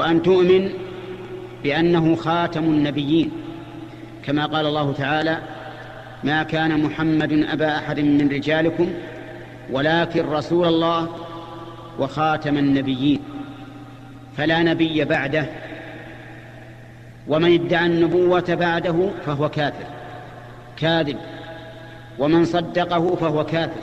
وأن تؤمن بأنه خاتم النبيين. كما قال الله تعالى ما كان محمد أبا أحد من رجالكم ولكن رسول الله وخاتم النبيين. فلا نبي بعده ومن ادعى النبوة بعده فهو كافر. كاذب. ومن صدقه فهو كافر.